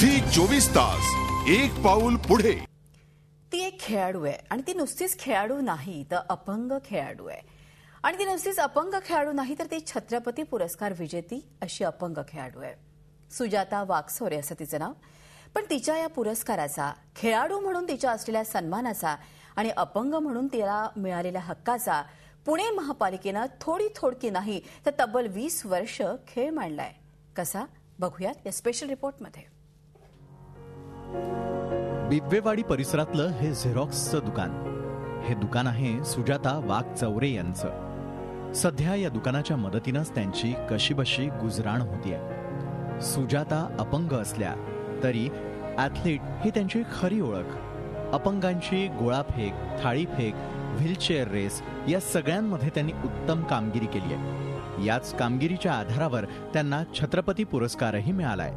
Zee चोवीस तास एक पाऊल पुढे. ती एक खेळाडू आहे आणि ती नुसतीच खेळाडू नाही तर अपंग खेळाडू आहे. आणि ती नुसतीच अपंग खेळाडू नाही तर ती छत्रपती पुरस्कार विजेती अशी अपंग खेळाडू आहे. सुजाता वागसोरे असं तिचं नाव. पण तिच्या या पुरस्काराचा खेळाडू म्हणून तिच्या असलेल्या सन्मानाचा आणि अपंग म्हणून तिला मिळालेल्या हक्काचा पुणे महापालिकेनं थोडी थोडकी नाही तर तब्बल वीस वर्ष खेळ मांडलाय. कसा? बघूयात या स्पेशल रिपोर्टमध्ये बिब्वेवाडी परिसरातलं हे झेरॉक्सचं दुकान. हे दुकान आहे सुजाता वाघ चौरे यांचं. सध्या या दुकानाच्या मदतीनंच त्यांची कशीबशी गुजराण होतीये. सुजाता अपंग असल्या तरी ॲथलीट ही त्यांची खरी ओळख. अपंगांची गोळाफेक थाळीफेक व्हीलचेअर रेस या सगळ्यांमध्ये त्यांनी उत्तम कामगिरी केली आहे याच कामगिरीच्या आधारावर त्यांना छत्रपती पुरस्कारही मिळालाय.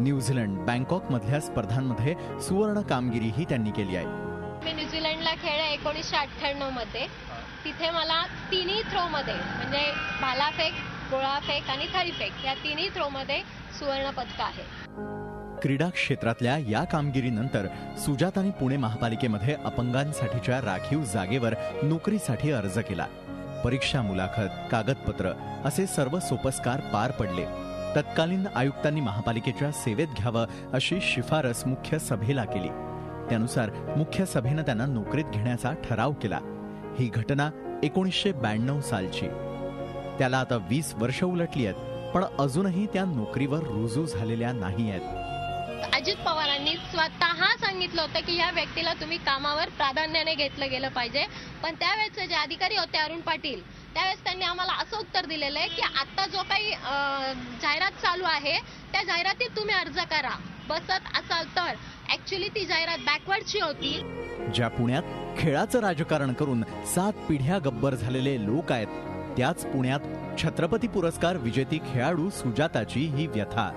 न्यूझीलंड बँकॉक मधल्या स्पर्धांमध्ये सुवर्ण कामगिरीही त्यांनी केली आहे. मी न्यूझीलंडला खेळले एकोणीसशे अठ्ठ्याण्णवमध्ये. तिथे मला तिन्ही थ्रो मध्ये म्हणजे भालाफेक गोळाफेक आणि थाळीफेक या तिन्ही थ्रो मध्ये सुवर्ण पदक आहे. क्रीडा क्षेत्रातल्या या कामगिरीनंतर सुजातानी पुणे महापालिकेमध्ये अपंगांसाठीच्या राखीव जागेवर नोकरीसाठी अर्ज केला. परीक्षा मुलाखत कागदपत्र असे सर्व सोपस्कार पार पडले. तत्कालीन आयुक्तांनी महापालिकेच्या सेवेत घ्यावं अशी शिफारस मुख्य सभेला केली. त्यानुसार मुख्य सभेनं त्यांना नोकरीत घेण्याचा ठराव केला. ही घटना एकोणीसशे ब्याण्णव सालची. त्याला आता वीस वर्ष उलटली आहेत पण अजूनही त्या नोकरीवर रुजू झालेल्या नाही आहेत. अजित पवारांनी स्वतः सांगितलं होतं की ह्या व्यक्तीला तुम्ही कामावर प्राधान्याने घेतलं गेलं पाहिजे. पण त्यावेळेचे जे अधिकारी होते अरुण पाटील त्यावेळेस त्यांनी आम्हाला असं उत्तर दिलेलं आहे की आता जो काही जाहिरात चालू आहे त्या जाहिरातीत तुम्ही अर्ज करा. बसत असाल तर. ऍक्च्युली ती जाहिरात बॅकवर्डची होती. ज्या पुण्यात खेळाचं राजकारण करून सात पिढ्या गब्बर झालेले लोक आहेत त्याच पुण्यात छत्रपती पुरस्कार विजेती खेळाडू सुजाताची ही व्यथा.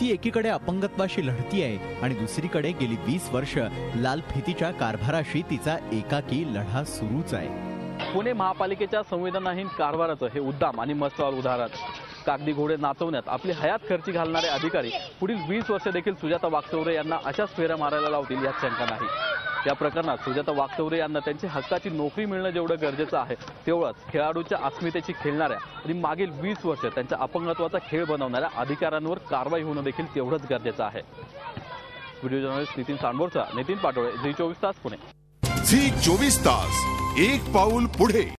ती एकीकडे अपंगत्वाशी लढती आहे आणि दुसरीकडे गेली वीस वर्ष लाल फितीच्या कारभाराशी तिचा एकाकी लढा सुरूच आहे. पुणे महापालिकेच्या संवेदनाहीन कारभाराचं हे उद्दाम आणि मस्तवाल उदाहरण. कागदी घोडे नाचवण्यात आपली हयात खर्ची घालणारे अधिकारी पुढील वीस वर्ष देखील सुजाता वागचौरे यांना अशाच फेऱ्या मारायला लावतील यात शंका नाही. या प्रकरणात सुजाता वागचौरे यांना त्यांची हक्काची नोकरी मिळणं जेवढं गरजेचं आहे तेवढंच खेळाडूच्या अस्मितेची खेळणाऱ्या आणि मागील वीस वर्ष त्यांच्या अपंगत्वाचा खेळ बनवणाऱ्या अधिकाऱ्यांवर कारवाई होणं देखील तेवढंच गरजेचं आहे. व्हिडिओ जर्नलिस्ट नितीन सांडबोरचा नितीन पाटोळे झी चोवीस तास पुणे. झी चोवीस तास. एक पाऊल पुढे.